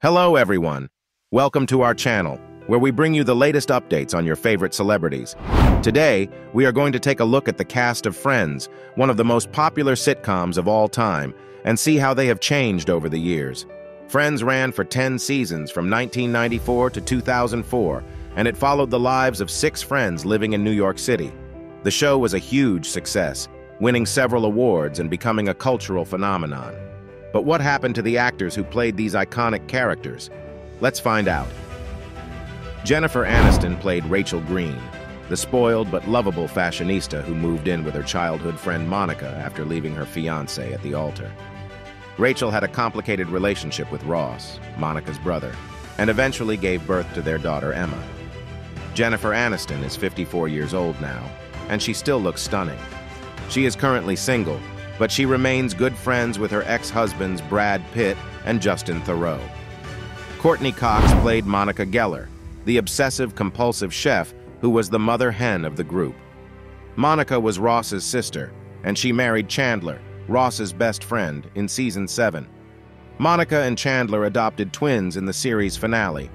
Hello, everyone. Welcome to our channel, where we bring you the latest updates on your favorite celebrities. Today, we are going to take a look at the cast of Friends, one of the most popular sitcoms of all time, and see how they have changed over the years. Friends ran for 10 seasons from 1994 to 2004, and it followed the lives of six friends living in New York City. The show was a huge success, winning several awards and becoming a cultural phenomenon. But what happened to the actors who played these iconic characters? Let's find out. Jennifer Aniston played Rachel Green, the spoiled but lovable fashionista who moved in with her childhood friend Monica after leaving her fiancé at the altar. Rachel had a complicated relationship with Ross, Monica's brother, and eventually gave birth to their daughter Emma. Jennifer Aniston is 54 years old now, and she still looks stunning. She is currently single but she remains good friends with her ex-husbands Brad Pitt and Justin Theroux. Courteney Cox played Monica Geller, the obsessive-compulsive chef who was the mother hen of the group. Monica was Ross's sister, and she married Chandler, Ross's best friend, in season 7. Monica and Chandler adopted twins in the series finale.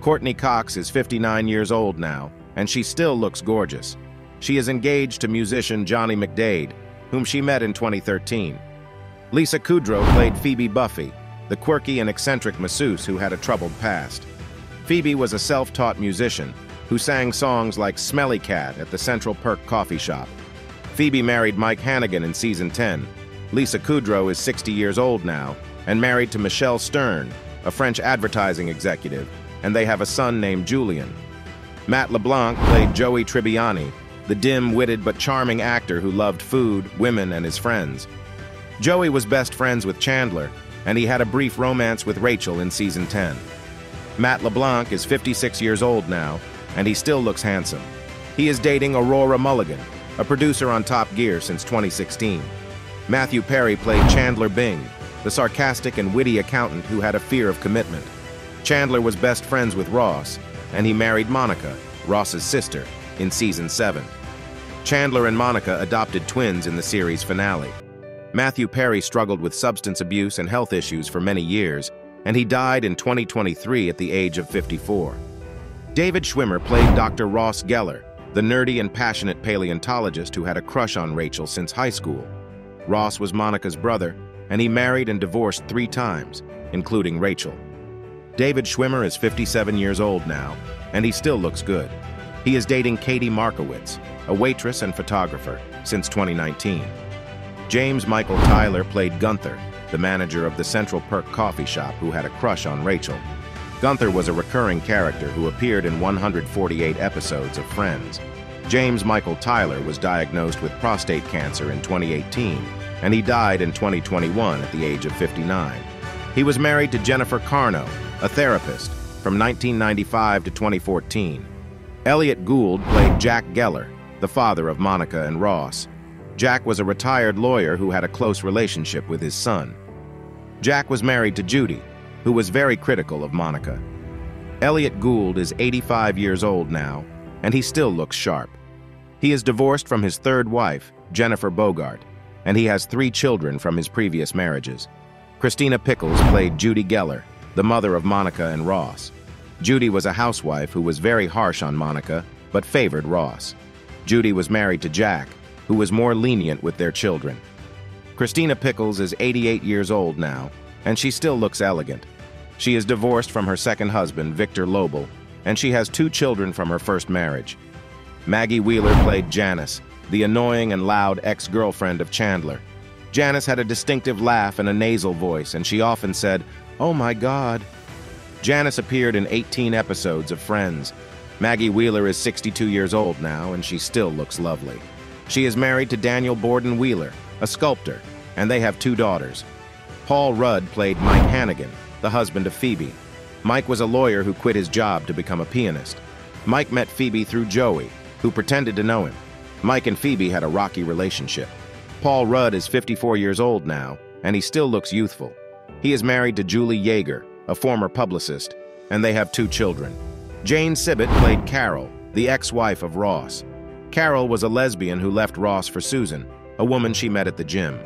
Courteney Cox is 59 years old now, and she still looks gorgeous. She is engaged to musician Johnny McDaid, whom she met in 2013. Lisa Kudrow played Phoebe Buffay, the quirky and eccentric masseuse who had a troubled past. Phoebe was a self-taught musician who sang songs like Smelly Cat at the Central Perk coffee shop. Phoebe married Mike Hannigan in season 10. Lisa Kudrow is 60 years old now and married to Michel Stern, a French advertising executive, and they have a son named Julian. Matt LeBlanc played Joey Tribbiani, the dim-witted but charming actor who loved food, women, and his friends. Joey was best friends with Chandler, and he had a brief romance with Rachel in season 10. Matt LeBlanc is 56 years old now, and he still looks handsome. He is dating Aurora Mulligan, a producer on Top Gear since 2016. Matthew Perry played Chandler Bing, the sarcastic and witty accountant who had a fear of commitment. Chandler was best friends with Ross, and he married Monica, Ross's sister, in season 7. Chandler and Monica adopted twins in the series finale. Matthew Perry struggled with substance abuse and health issues for many years, and he died in 2023 at the age of 54. David Schwimmer played Dr. Ross Geller, the nerdy and passionate paleontologist who had a crush on Rachel since high school. Ross was Monica's brother, and he married and divorced three times, including Rachel. David Schwimmer is 57 years old now, and he still looks good. He is dating Katie Markowitz, a waitress and photographer, since 2019. James Michael Tyler played Gunther, the manager of the Central Perk coffee shop who had a crush on Rachel. Gunther was a recurring character who appeared in 148 episodes of Friends. James Michael Tyler was diagnosed with prostate cancer in 2018, and he died in 2021 at the age of 59. He was married to Jennifer Carno, a therapist, from 1995 to 2014. Elliott Gould played Jack Geller, the father of Monica and Ross. Jack was a retired lawyer who had a close relationship with his son. Jack was married to Judy, who was very critical of Monica. Elliott Gould is 85 years old now, and he still looks sharp. He is divorced from his third wife, Jennifer Bogart, and he has three children from his previous marriages. Christina Pickles played Judy Geller, the mother of Monica and Ross. Judy was a housewife who was very harsh on Monica, but favored Ross. Judy was married to Jack, who was more lenient with their children. Christina Pickles is 88 years old now, and she still looks elegant. She is divorced from her second husband, Victor Lobel, and she has two children from her first marriage. Maggie Wheeler played Janice, the annoying and loud ex-girlfriend of Chandler. Janice had a distinctive laugh and a nasal voice, and she often said, Oh my God, Janice appeared in 18 episodes of Friends. Maggie Wheeler is 62 years old now, and she still looks lovely. She is married to Daniel Borden Wheeler, a sculptor, and they have two daughters. Paul Rudd played Mike Hannigan, the husband of Phoebe. Mike was a lawyer who quit his job to become a pianist. Mike met Phoebe through Joey, who pretended to know him. Mike and Phoebe had a rocky relationship. Paul Rudd is 54 years old now, and he still looks youthful. He is married to Julie Yaeger, a former publicist, and they have two children. Jane Sibbett played Carol, the ex-wife of Ross. Carol was a lesbian who left Ross for Susan, a woman she met at the gym.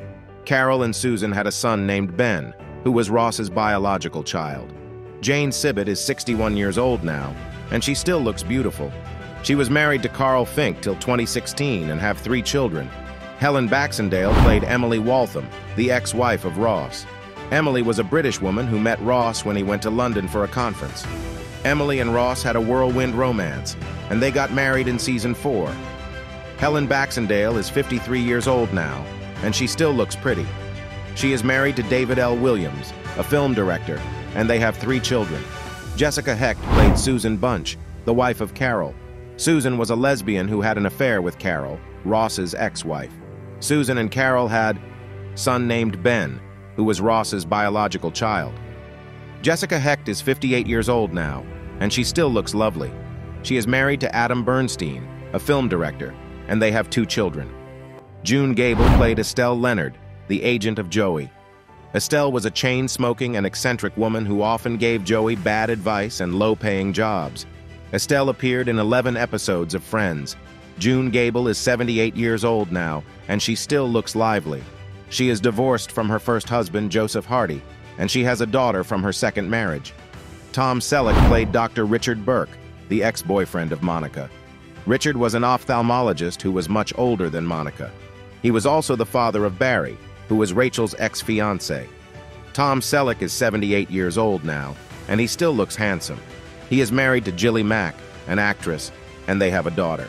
Carol and Susan had a son named Ben, who was Ross's biological child. Jane Sibbett is 61 years old now, and she still looks beautiful. She was married to Carl Fink till 2016 and have three children. Helen Baxendale played Emily Waltham, the ex-wife of Ross. Emily was a British woman who met Ross when he went to London for a conference. Emily and Ross had a whirlwind romance, and they got married in season four. Helen Baxendale is 53 years old now, and she still looks pretty. She is married to David L. Williams, a film director, and they have three children. Jessica Hecht played Susan Bunch, the wife of Carol. Susan was a lesbian who had an affair with Carol, Ross's ex-wife. Susan and Carol had son named Ben, who was Ross's biological child. Jessica Hecht is 58 years old now, and she still looks lovely. She is married to Adam Bernstein, a film director, and they have two children. June Gable played Estelle Leonard, the agent of Joey. Estelle was a chain-smoking and eccentric woman who often gave Joey bad advice and low-paying jobs. Estelle appeared in 11 episodes of Friends. June Gable is 78 years old now, and she still looks lively. She is divorced from her first husband, Joseph Hardy, and she has a daughter from her second marriage. Tom Selleck played Dr. Richard Burke, the ex-boyfriend of Monica. Richard was an ophthalmologist who was much older than Monica. He was also the father of Barry, who was Rachel's ex-fiancé. Tom Selleck is 78 years old now, and he still looks handsome. He is married to Gilly Mack, an actress, and they have a daughter.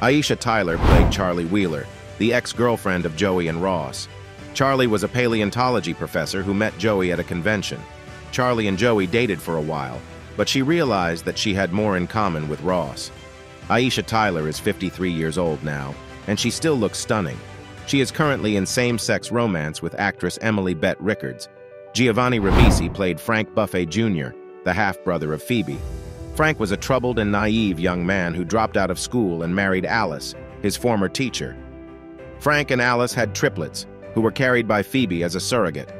Aisha Tyler played Charlie Wheeler, the ex-girlfriend of Joey and Ross. Charlie was a paleontology professor who met Joey at a convention. Charlie and Joey dated for a while, but she realized that she had more in common with Ross. Aisha Tyler is 53 years old now, and she still looks stunning. She is currently in same-sex romance with actress Emily Bett Rickards. Giovanni Ribisi played Frank Buffay Jr., the half-brother of Phoebe. Frank was a troubled and naive young man who dropped out of school and married Alice, his former teacher. Frank and Alice had triplets, who were carried by Phoebe as a surrogate.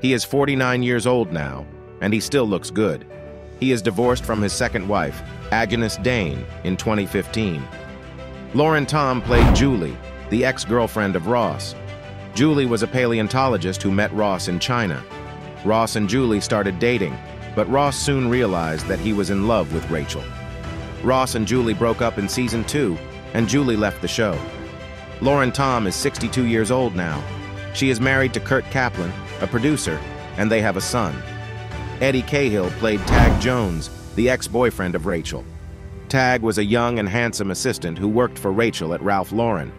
He is 49 years old now, and he still looks good. He is divorced from his second wife, Agyness Deyn, in 2015. Lauren Tom played Julie, the ex-girlfriend of Ross. Julie was a paleontologist who met Ross in China. Ross and Julie started dating, but Ross soon realized that he was in love with Rachel. Ross and Julie broke up in season two, and Julie left the show. Lauren Tom is 62 years old now. She is married to Kurt Kaplan, a producer, and they have a son. Eddie Cahill played Tag Jones, the ex-boyfriend of Rachel. Tag was a young and handsome assistant who worked for Rachel at Ralph Lauren.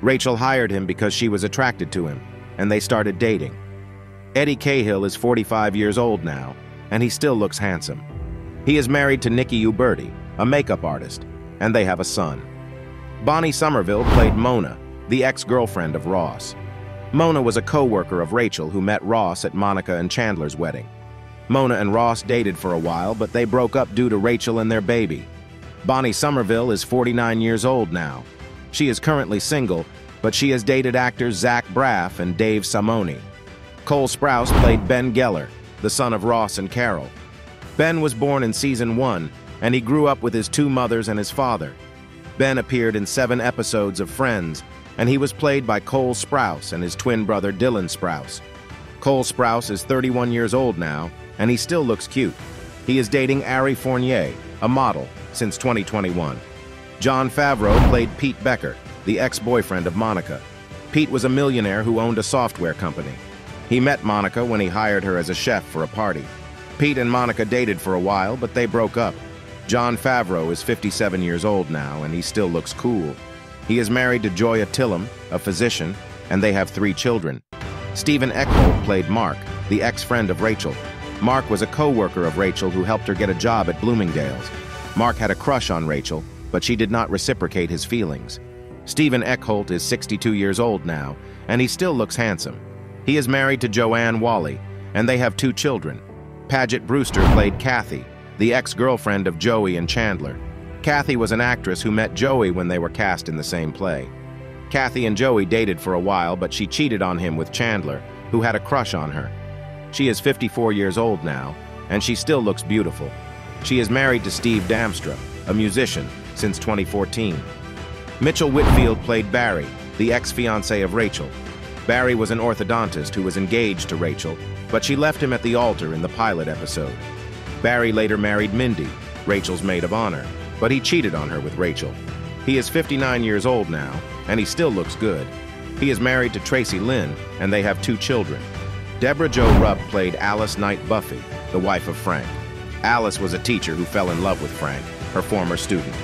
Rachel hired him because she was attracted to him, and they started dating. Eddie Cahill is 45 years old now, and he still looks handsome. He is married to Nikki Uberti, a makeup artist, and they have a son. Bonnie Somerville played Mona, the ex-girlfriend of Ross. Mona was a co-worker of Rachel who met Ross at Monica and Chandler's wedding. Mona and Ross dated for a while, but they broke up due to Rachel and their baby. Bonnie Somerville is 49 years old now, she is currently single, but she has dated actors Zach Braff and Dave Simoni. Cole Sprouse played Ben Geller, the son of Ross and Carol. Ben was born in season one, and he grew up with his two mothers and his father. Ben appeared in seven episodes of Friends, and he was played by Cole Sprouse and his twin brother Dylan Sprouse. Cole Sprouse is 31 years old now, and he still looks cute. He is dating Ari Fournier, a model, since 2021. Jon Favreau played Pete Becker, the ex-boyfriend of Monica. Pete was a millionaire who owned a software company. He met Monica when he hired her as a chef for a party. Pete and Monica dated for a while, but they broke up. Jon Favreau is 57 years old now, and he still looks cool. He is married to Joya Tillem, a physician, and they have three children. Steven Eckholdt played Mark, the ex-friend of Rachel. Mark was a co-worker of Rachel who helped her get a job at Bloomingdale's. Mark had a crush on Rachel, but she did not reciprocate his feelings. Steven Eckholdt is 62 years old now, and he still looks handsome. He is married to Joanne Whalley, and they have two children. Paget Brewster played Kathy, the ex-girlfriend of Joey and Chandler. Kathy was an actress who met Joey when they were cast in the same play. Kathy and Joey dated for a while, but she cheated on him with Chandler, who had a crush on her. She is 54 years old now, and she still looks beautiful. She is married to Steve Damstra, a musician, since 2014. Mitchell Whitfield played Barry, the ex-fiancé of Rachel. Barry was an orthodontist who was engaged to Rachel, but she left him at the altar in the pilot episode. Barry later married Mindy, Rachel's maid of honor, but he cheated on her with Rachel. He is 59 years old now, and he still looks good. He is married to Tracy Lynn, and they have two children. Deborah Jo Rupp played Alice Knight Buffay, the wife of Frank. Alice was a teacher who fell in love with Frank, her former student.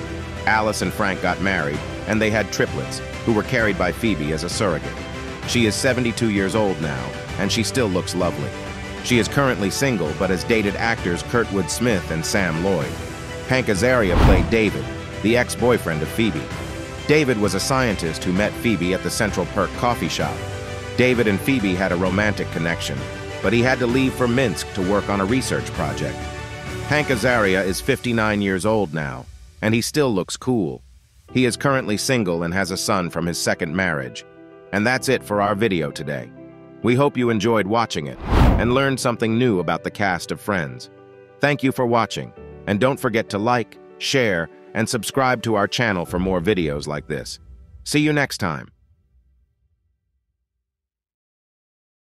Alice and Frank got married, and they had triplets, who were carried by Phoebe as a surrogate. She is 72 years old now, and she still looks lovely. She is currently single, but has dated actors Kurtwood Smith and Sam Lloyd. Hank Azaria played David, the ex-boyfriend of Phoebe. David was a scientist who met Phoebe at the Central Perk coffee shop. David and Phoebe had a romantic connection, but he had to leave for Minsk to work on a research project. Hank Azaria is 59 years old now, and he still looks cool. He is currently single and has a son from his second marriage. And that's it for our video today. We hope you enjoyed watching it and learned something new about the cast of Friends. Thank you for watching, and don't forget to like, share, and subscribe to our channel for more videos like this. See you next time.